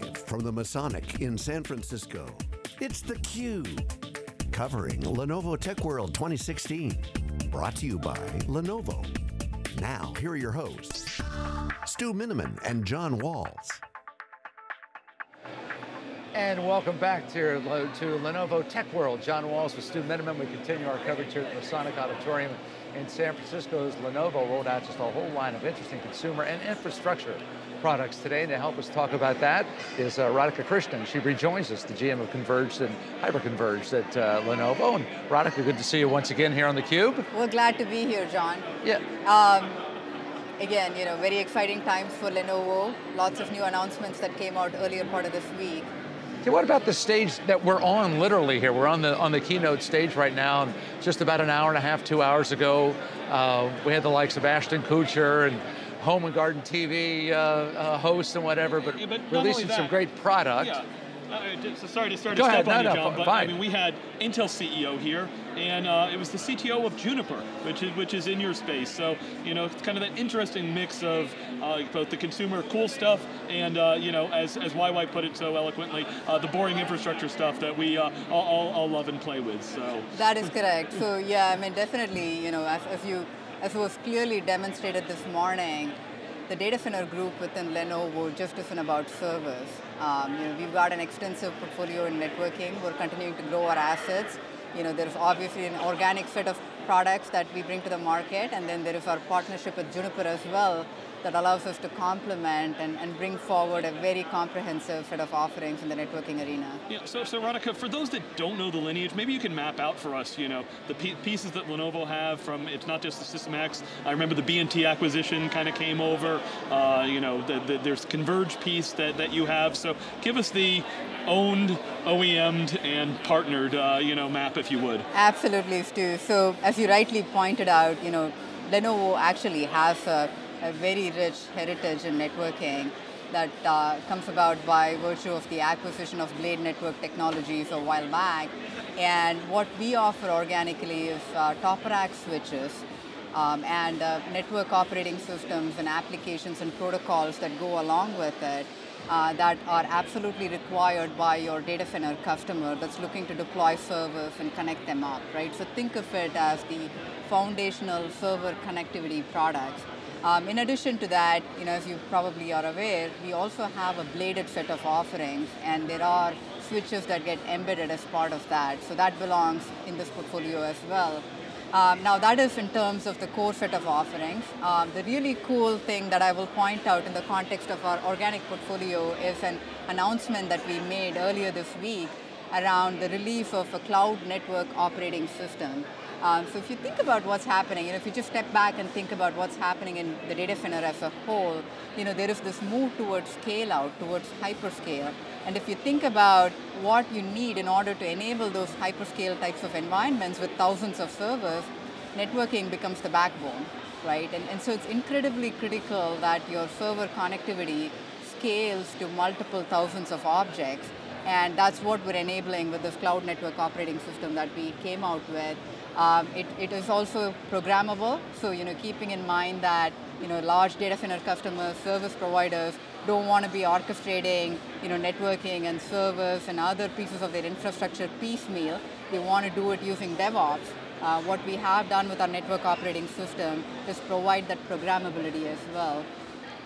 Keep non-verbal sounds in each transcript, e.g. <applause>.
Live from the Masonic in San Francisco, it's theCUBE. Covering Lenovo Tech World 2016. Brought to you by Lenovo. Now, here are your hosts, Stu Miniman and John Walls. And welcome back to, to Lenovo Tech World. John Walls with Stu Miniman. We continue our coverage here at the Masonic Auditorium in San Francisco as Lenovo rolled out just a whole line of interesting consumer and infrastructure products today. And to help us talk about that is uh, Radhika Krishnan. She rejoins us, the GM of Converged and Hyperconverged at uh, Lenovo. And Radhika, good to see you once again here on theCUBE. We're glad to be here, John. Yeah. Um, again, you know, very exciting times for Lenovo. Lots of new announcements that came out earlier part of this week. What about the stage that we're on literally here? We're on the on the keynote stage right now, and just about an hour and a half, two hours ago, uh, we had the likes of Ashton Kutcher and Home and Garden TV uh, uh, hosts and whatever, but, yeah, but releasing that, some great product. Yeah. Uh, so sorry to start Go to ahead. on no, you, no, but fine. I mean, we had Intel CEO here, and uh, it was the CTO of Juniper, which is which is in your space. So you know, it's kind of that interesting mix of uh, both the consumer cool stuff and uh, you know, as as YY put it so eloquently, uh, the boring infrastructure stuff that we uh, all, all, all love and play with. So that is correct. So yeah, I mean, definitely, you know, as, as you as was clearly demonstrated this morning, the data center group within Lenovo just isn't about servers. Um, you know, we've got an extensive portfolio in networking. We're continuing to grow our assets. You know, there's obviously an organic set of products that we bring to the market, and then there is our partnership with Juniper as well, that allows us to complement and, and bring forward a very comprehensive set of offerings in the networking arena. Yeah, so, so Radhika, for those that don't know the lineage, maybe you can map out for us, you know, the pieces that Lenovo have from, it's not just the System X, I remember the BNT acquisition kind of came over, uh, you know, the, the, there's Converge piece that, that you have, so give us the owned, OEM'd, and partnered, uh, you know, map if you would. Absolutely, Stu. So, as you rightly pointed out, you know, Lenovo actually has a a very rich heritage in networking that uh, comes about by virtue of the acquisition of Blade Network Technologies a while back. And what we offer organically is uh, top rack switches um, and uh, network operating systems and applications and protocols that go along with it uh, that are absolutely required by your data center customer that's looking to deploy servers and connect them up, right? So think of it as the foundational server connectivity products um, in addition to that, you know, as you probably are aware, we also have a bladed set of offerings, and there are switches that get embedded as part of that. So that belongs in this portfolio as well. Um, now that is in terms of the core set of offerings. Um, the really cool thing that I will point out in the context of our organic portfolio is an announcement that we made earlier this week around the release of a cloud network operating system. Um, so if you think about what's happening, you know, if you just step back and think about what's happening in the data center as a whole, you know, there is this move towards scale out, towards hyperscale. And if you think about what you need in order to enable those hyperscale types of environments with thousands of servers, networking becomes the backbone, right? And, and so it's incredibly critical that your server connectivity scales to multiple thousands of objects. And that's what we're enabling with this cloud network operating system that we came out with. Um, it, it is also programmable, so you know, keeping in mind that you know, large data center customers, service providers don't want to be orchestrating you know, networking and servers and other pieces of their infrastructure piecemeal. They want to do it using DevOps. Uh, what we have done with our network operating system is provide that programmability as well.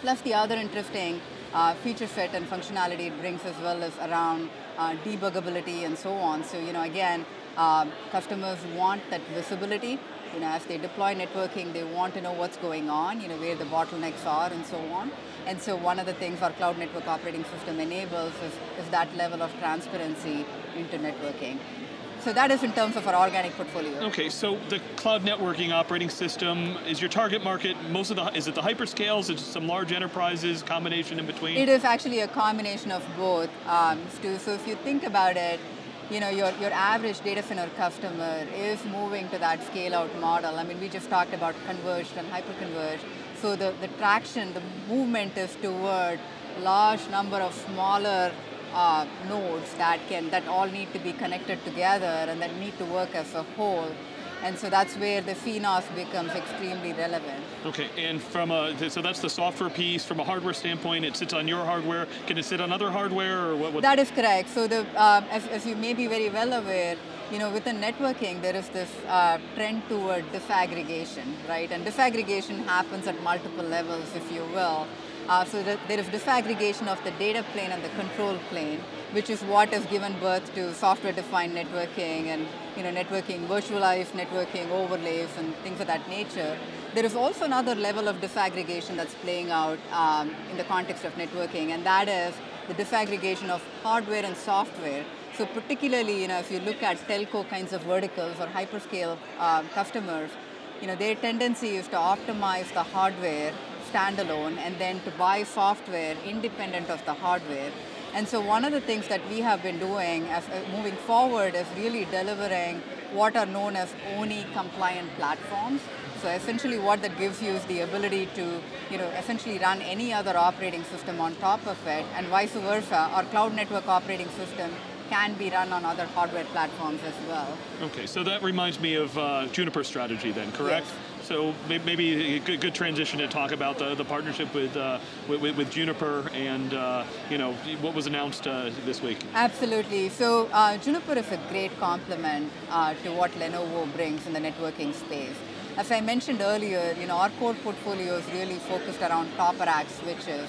Plus the other interesting uh, feature set and functionality it brings as well as around uh, debuggability and so on. So you know, again, um, customers want that visibility. You know, as they deploy networking, they want to know what's going on, you know, where the bottlenecks are and so on. And so one of the things our cloud network operating system enables is, is that level of transparency into networking. So that is in terms of our organic portfolio. Okay, so the cloud networking operating system is your target market. Most of the is it the hyperscales? Is it some large enterprises? Combination in between? It is actually a combination of both, um, Stu. So if you think about it, you know, your, your average data center customer is moving to that scale out model. I mean, we just talked about converged and hyperconverged. So the, the traction, the movement is toward large number of smaller uh, nodes that can, that all need to be connected together and that need to work as a whole. And so that's where the CNOS becomes extremely relevant. Okay, and from a, so that's the software piece. From a hardware standpoint, it sits on your hardware. Can it sit on other hardware or what? what? That is correct. So the, uh, as, as, you may be very well aware, you know, within networking, there is this uh, trend toward disaggregation, right? And disaggregation happens at multiple levels, if you will. Uh, so there is disaggregation of the data plane and the control plane, which is what has given birth to software-defined networking and you know, networking, virtualized networking, overlays, and things of that nature. There is also another level of disaggregation that's playing out um, in the context of networking, and that is the disaggregation of hardware and software. So particularly, you know, if you look at telco kinds of verticals or hyperscale uh, customers, you know, their tendency is to optimize the hardware standalone and then to buy software independent of the hardware. And so one of the things that we have been doing as, uh, moving forward is really delivering what are known as ONIE compliant platforms. So essentially what that gives you is the ability to you know, essentially run any other operating system on top of it and vice versa. Our cloud network operating system can be run on other hardware platforms as well. Okay, so that reminds me of uh, Juniper strategy then, correct? Yes. So maybe a good, transition to talk about the, the partnership with, uh, with, with, Juniper and uh, you know what was announced uh, this week. Absolutely. So uh, Juniper is a great complement uh, to what Lenovo brings in the networking space. As I mentioned earlier, you know our core portfolio is really focused around top rack switches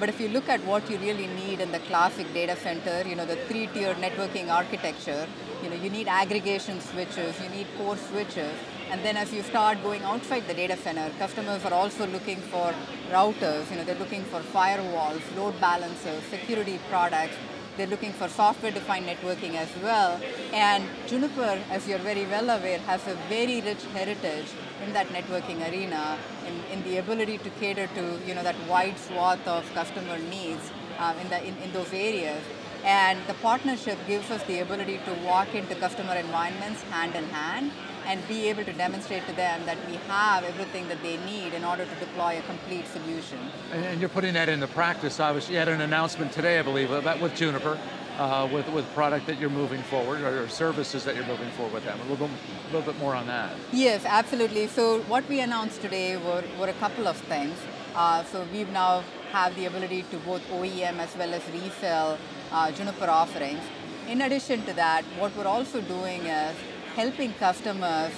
but if you look at what you really need in the classic data center, you know, the three-tiered networking architecture, you know, you need aggregation switches, you need core switches, and then as you start going outside the data center, customers are also looking for routers, you know, they're looking for firewalls, load balancers, security products, they're looking for software-defined networking as well. And Juniper, as you're very well aware, has a very rich heritage in that networking arena, in, in the ability to cater to you know that wide swath of customer needs um, in, the, in, in those areas. And the partnership gives us the ability to walk into customer environments hand in hand and be able to demonstrate to them that we have everything that they need in order to deploy a complete solution. And, you're putting that into practice, obviously. You had an announcement today, I believe, about with Juniper uh, with, with product that you're moving forward or services that you're moving forward with them. A little bit, a little bit more on that. Yes, absolutely. So what we announced today were, were a couple of things. Uh, so we now have the ability to both OEM as well as resell uh, Juniper offerings. In addition to that, what we're also doing is helping customers,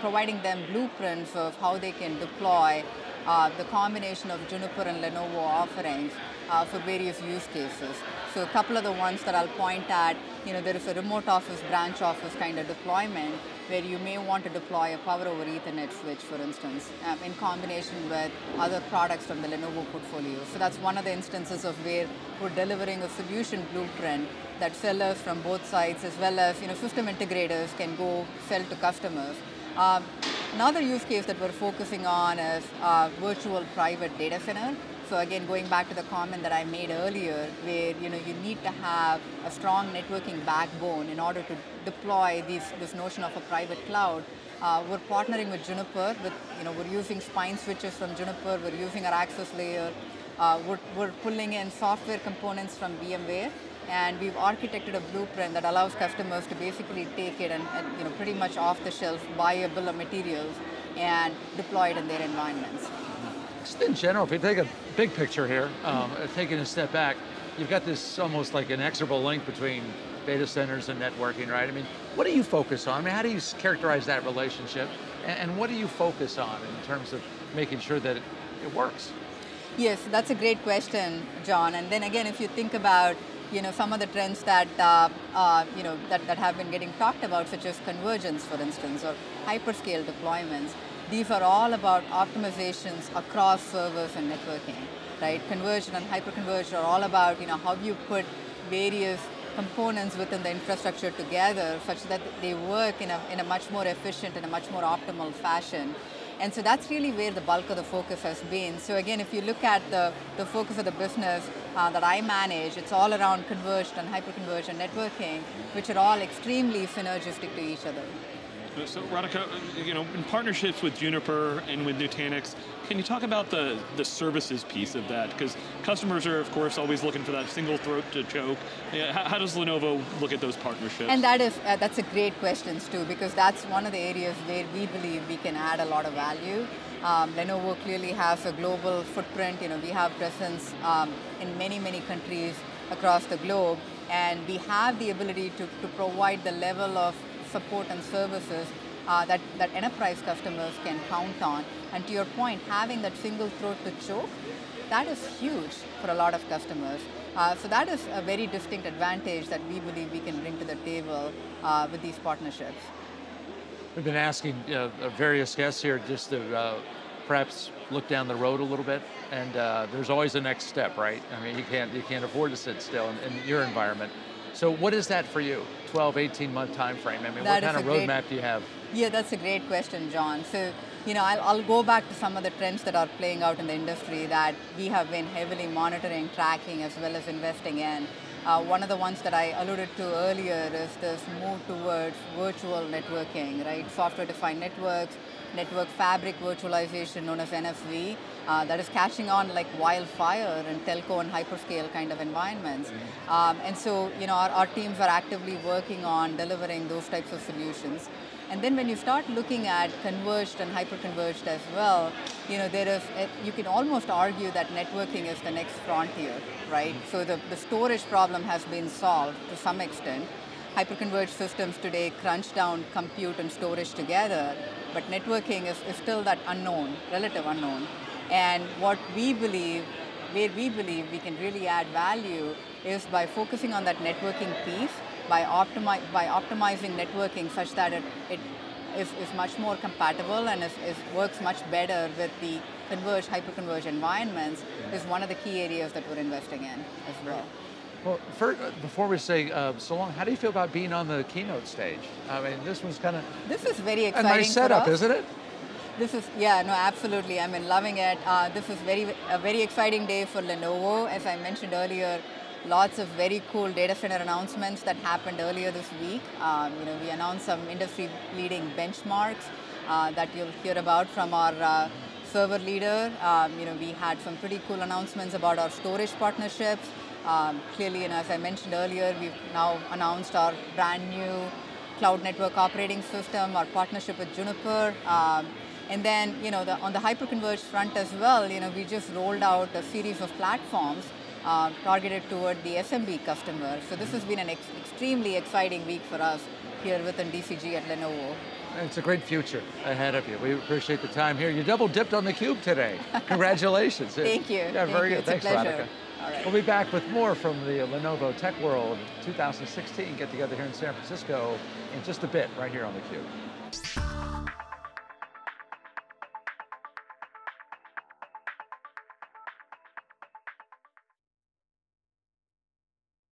providing them blueprints of how they can deploy uh, the combination of Juniper and Lenovo offerings uh, for various use cases. So a couple of the ones that I'll point at, you know, there is a remote office, branch office kind of deployment where you may want to deploy a power over Ethernet switch, for instance, um, in combination with other products from the Lenovo portfolio. So that's one of the instances of where we're delivering a solution blueprint that sellers from both sides as well as you know, system integrators can go sell to customers. Um, another use case that we're focusing on is uh, virtual private data center. So again, going back to the comment that I made earlier, where you know you need to have a strong networking backbone in order to deploy this notion of a private cloud. Uh, we're partnering with Juniper. With you know, we're using spine switches from Juniper. We're using our access layer. Uh, we're, we're pulling in software components from VMware and we've architected a blueprint that allows customers to basically take it and, and, you know pretty much off the shelf buy a bill of materials and deploy it in their environments. Just in general, if you take a big picture here, um, taking a step back, you've got this almost like inexorable link between data centers and networking, right? I mean, what do you focus on? I mean, how do you characterize that relationship? And, and what do you focus on in terms of making sure that it, it works? Yes, that's a great question, John. And then again, if you think about you know some of the trends that uh, uh, you know that, that have been getting talked about, such as convergence, for instance, or hyperscale deployments. These are all about optimizations across servers and networking, right? Conversion and hyperconverged are all about you know how you put various components within the infrastructure together such that they work in a, in a much more efficient and a much more optimal fashion. And so that's really where the bulk of the focus has been. So again, if you look at the, the focus of the business uh, that I manage, it's all around converged and hyperconverged and networking, which are all extremely synergistic to each other. So Radhika, you know, in partnerships with Juniper and with Nutanix, can you talk about the, the services piece of that? Because customers are, of course, always looking for that single throat to choke. How, how does Lenovo look at those partnerships? And that is, uh, that's a great question, too, because that's one of the areas where we believe we can add a lot of value. Um, Lenovo clearly has a global footprint. You know, we have presence um, in many, many countries across the globe, and we have the ability to, to provide the level of support and services uh, that, that enterprise customers can count on. And to your point, having that single throat to choke, that is huge for a lot of customers. Uh, so that is a very distinct advantage that we believe we can bring to the table uh, with these partnerships. We've been asking uh, various guests here just to uh, perhaps look down the road a little bit, and uh, there's always a next step, right? I mean, you can't you can't afford to sit still in, in your environment. So what is that for you? 12, 18 month time frame? I mean, that what kind of roadmap great, do you have? Yeah, that's a great question, John. So, you know, I'll, I'll, go back to some of the trends that are playing out in the industry that we have been heavily monitoring, tracking, as well as investing in. Uh, one of the ones that I alluded to earlier is this move towards virtual networking, right? Software-defined networks, network fabric virtualization known as NFV, uh, that is catching on like wildfire in telco and hyperscale kind of environments. Mm-hmm. Um, and so, you know, our, our teams are actively working on delivering those types of solutions. And then when you start looking at converged and hyperconverged as well, you know, there is, you can almost argue that networking is the next frontier, right? Mm-hmm. So the, the storage problem has been solved to some extent. Hyperconverged systems today crunch down compute and storage together, but networking is, is still that unknown, relative unknown. And what we believe, where we believe we can really add value is by focusing on that networking piece by, optimi- by optimizing networking such that it, it is, is much more compatible and is, is works much better with the converged, hyperconverged environments is one of the key areas that we're investing in as well. Well, uh, before we say uh, so long, how do you feel about being on the keynote stage? I mean, this was kind of this is very exciting. A nice setup, isn't it? This is yeah, no, absolutely. I mean, loving it. Uh, this is very a very exciting day for Lenovo, as I mentioned earlier lots of very cool data center announcements that happened earlier this week. Um, you know, we announced some industry-leading benchmarks uh, that you'll hear about from our uh, server leader. Um, you know, we had some pretty cool announcements about our storage partnerships. Um, clearly, know, as I mentioned earlier, we've now announced our brand new cloud network operating system, our partnership with Juniper. Um, and then, you know, the, on the hyperconverged front as well, you know, we just rolled out a series of platforms uh, targeted toward the SMB customer. So this has been an ex extremely exciting week for us here within DCG at Lenovo. It's a great future ahead of you. We appreciate the time here. You double dipped on the cube today. <laughs> Congratulations. Thank you. Yeah, Thank very you. good. Thanks, Radhika. We'll be back with more from the Lenovo Tech World 2016 get together here in San Francisco in just a bit, right here on theCUBE.